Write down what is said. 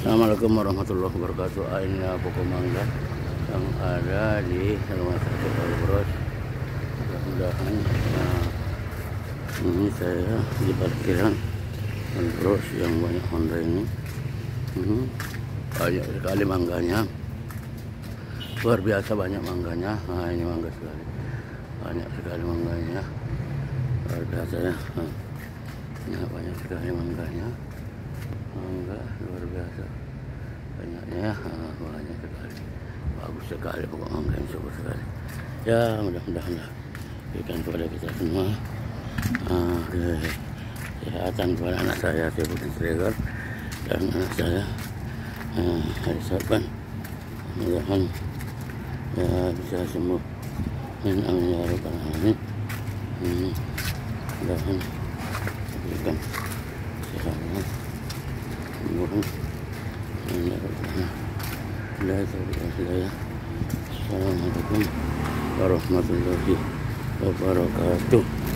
Assalamualaikum warahmatullahi wabarakatuh. Ah, Ini pokok mangga yang ada di rumah sakit Alboros. Mudah-mudahan nah, ini saya di parkiran Alboros yang banyak Honda ini. Hmm, banyak sekali mangganya. Luar biasa banyak mangganya. Nah, ini mangga sekali. Banyak sekali mangganya. Luar biasa ya. Nah, nah, banyak sekali mangganya biasa banyaknya ah, banyak sekali. Bagus sekali pokok mangga yang super sekali. Ya mudah-mudahan lah. Berikan kepada kita semua. Ah, kesehatan kepada anak saya saya Putri Siregar dan anak saya ah, hari Saban mudah-mudahan ya bisa sembuh. Amin amin ya rabbal alamin. Hmm, mudah-mudahan. Berikan Assalamualaikum warahmatullahi wabarakatuh